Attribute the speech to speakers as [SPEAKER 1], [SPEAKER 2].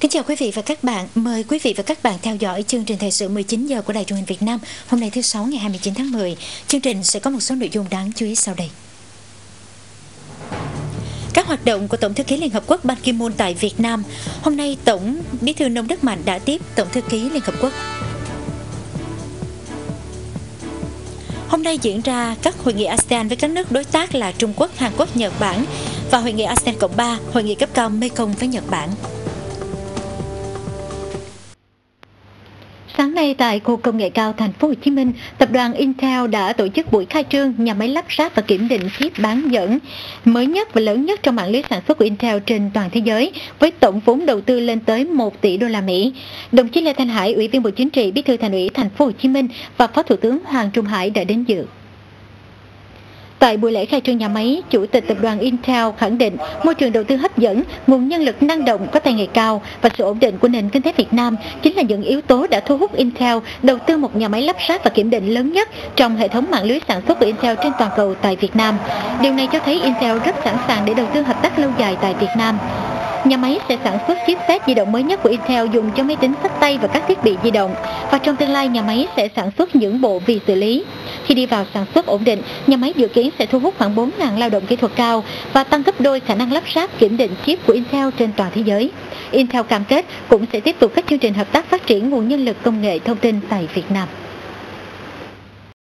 [SPEAKER 1] Kính chào quý vị và các bạn. Mời quý vị và các bạn theo dõi chương trình thời sự 19 giờ của Đài truyền hình Việt Nam. Hôm nay thứ sáu ngày 29 tháng 10. Chương trình sẽ có một số nội dung đáng chú ý sau đây. Các hoạt động của Tổng thư ký Liên Hợp Quốc Ban Ki-moon tại Việt Nam. Hôm nay Tổng Bí thư Nông Đức Mạnh đã tiếp Tổng thư ký Liên Hợp Quốc. Hôm nay diễn ra các hội nghị ASEAN với các nước đối tác là Trung Quốc, Hàn Quốc, Nhật Bản và hội nghị ASEAN Cộng 3, hội nghị cấp cao Mekong với Nhật Bản. Sáng nay tại khu công nghệ cao thành phố Hồ Chí Minh, tập đoàn Intel đã tổ chức buổi khai trương nhà máy lắp ráp và kiểm định chip bán dẫn mới nhất và lớn nhất trong mạng lưới sản xuất của Intel trên toàn thế giới với tổng vốn đầu tư lên tới 1 tỷ đô la Mỹ. Đồng chí Lê Thanh Hải, Ủy viên Bộ Chính trị, Bí thư Thành ủy thành phố Hồ Chí Minh và Phó Thủ tướng Hoàng Trung Hải đã đến dự. Tại buổi lễ khai trương nhà máy, Chủ tịch tập đoàn Intel khẳng định môi trường đầu tư hấp dẫn, nguồn nhân lực năng động có tay nghề cao và sự ổn định của nền kinh tế Việt Nam chính là những yếu tố đã thu hút Intel đầu tư một nhà máy lắp ráp và kiểm định lớn nhất trong hệ thống mạng lưới sản xuất của Intel trên toàn cầu tại Việt Nam. Điều này cho thấy Intel rất sẵn sàng để đầu tư hợp tác lâu dài tại Việt Nam. Nhà máy sẽ sản xuất chipset di động mới nhất của Intel dùng cho máy tính sách tay và các thiết bị di động. Và trong tương lai, nhà máy sẽ sản xuất những bộ vi xử lý. Khi đi vào sản xuất ổn định, nhà máy dự kiến sẽ thu hút khoảng 4.000 lao động kỹ thuật cao và tăng gấp đôi khả năng lắp ráp kiểm định chip của Intel trên toàn thế giới. Intel cam kết cũng sẽ tiếp tục các chương trình hợp tác phát triển nguồn nhân lực công nghệ thông tin tại Việt Nam.